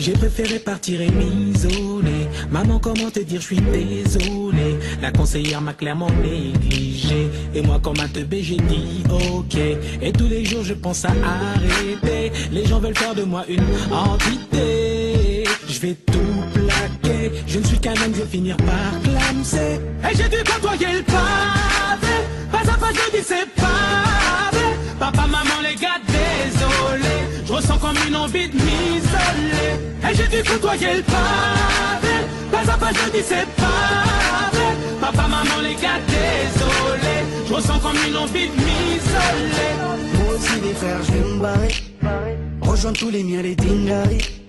J'ai préféré partir et m'isoler. Maman, comment te dire, je suis désolé. La conseillère m'a clairement négligé. Et moi, comme un teubé, j'ai dit ok. Et tous les jours, je pense à arrêter. Les gens veulent faire de moi une entité. Je vais tout plaquer. Je ne suis qu'un homme, je vais finir par clamser. Et j'ai dû côtoyer le pavé. Pas à pas, je dis c'est pavé. Papa, maman, les gars, désolé. Je ressens comme une envie de m'isoler. Et j'ai dû côtoyer le pavé. Pas à pas, je dis c'est pavé. Papa, maman, les gars, désolé. Je ressens comme une envie de m'isoler. Moi aussi les frères, je vais me barrer. Rejoindre tous les miens, les dingaris.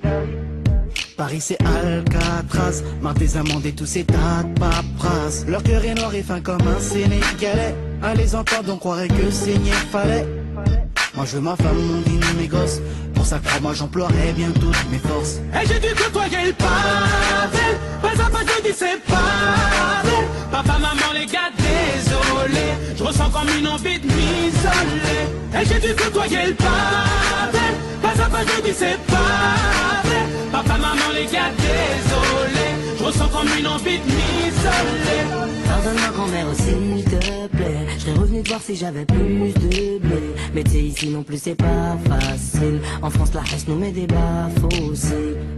Paris c'est Alcatraz, marre des amendes et tous ces tas de paperasses. Leur cœur est noir et fin comme un Sénégalais. À les entendre, on croirait que saigner fallait. Moi je veux ma femme, mon dîner, mes gosses. Pour ça, crois-moi, j'emploierai bien. Et j'ai dû le pavé Pas à pas je dis c'est pavé Papa, maman, les gars, désolé. Je ressens comme une envie de m'isoler. Et j'ai dû côtoyer le pavé Pas à pas je dis c'est pavé ressens comme une envie de m'isoler. Pardonne-moi grand-mère s'il te plaît. Je serais revenu te voir si j'avais plus de blé. Mais sais ici non plus c'est pas facile. En France la haine nous met des bas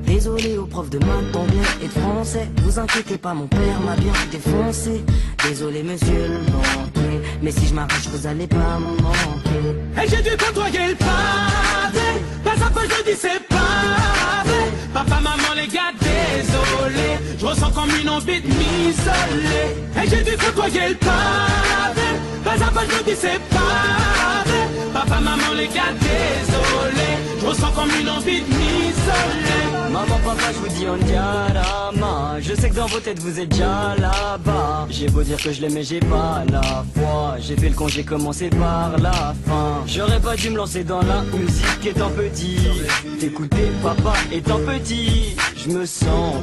Désolé aux profs de maths, bien et de français. Vous inquiétez pas mon père m'a bien défoncé. Désolé monsieur le banquier. Mais si je m'arrache vous allez pas me manquer. Et j'ai dû côtoyer le pavé Pas à pas je dis c'est ressens comme une envie de m'isoler Et j'ai dû côtoyer le pavé Pas à pas je dis c'est pavé Papa, maman, les gars, désolé Je ressens comme une envie de m'isoler Maman, papa, je vous dis on diarama. Je sais que dans vos têtes vous êtes déjà là-bas. J'ai beau dire que je l'aime mais j'ai pas la foi. J'ai fait le con, j'ai commencé par la fin J'aurais pas dû me lancer dans la musique étant petit. T'écouter papa étant petit. Je me sens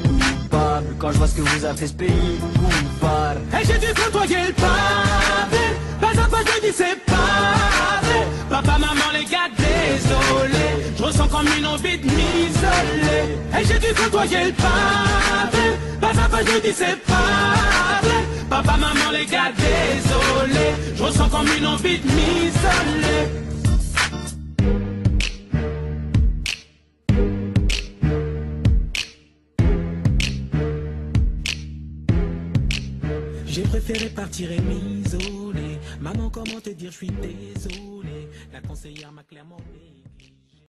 quand je vois ce que vous a fait ce pays Coupable. Et j'ai dû côtoyer le pavé. Pas à pas je dis c'est pavé Papa, maman, les gars, désolé Je ressens comme une envie de m'isoler. Et j'ai dû côtoyer le pavé. Pas à pas je dis c'est pavé Papa, maman, les gars, désolé Je ressens comme une envie de m'isoler J'ai préféré partir et m'isoler. Maman, comment te dire, je suis désolé. La conseillère m'a clairement.